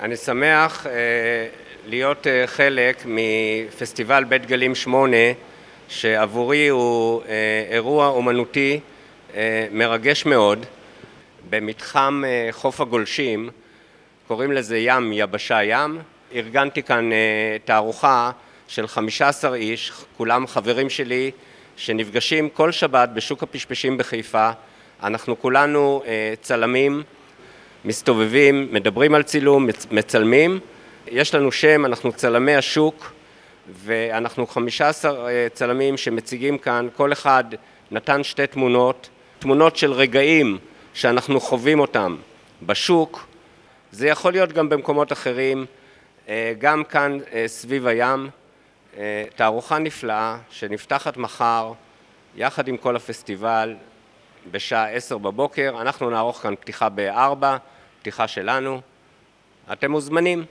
אני שמח להיות חלק מפסטיבל בית גלים שמונה שעבורי הוא אירוע אומנותי מרגש מאוד. במתחם חוף הגולשים, קוראים לזה ים יבשה ים, ארגנתי כאן תערוכה של חמישה עשר איש, כולם חברים שלי שנפגשים כל שבת בשוק הפשפשים בחיפה, אנחנו כולנו צלמים, מסתובבים, מדברים על צילום, מצלמים, יש לנו שם, אנחנו צלמי השוק ואנחנו חמישה עשר צלמים שמציגים כאן, כל אחד נתן שתי תמונות, תמונות של רגעים שאנחנו חווים אותם בשוק, זה יכול להיות גם במקומות אחרים, גם כאן סביב הים, תערוכה נפלאה שנפתחת מחר יחד עם כל הפסטיבל בשעה עשר בבוקר, אנחנו נערוך כאן פתיחה בארבע, פתיחה שלנו, אתם מוזמנים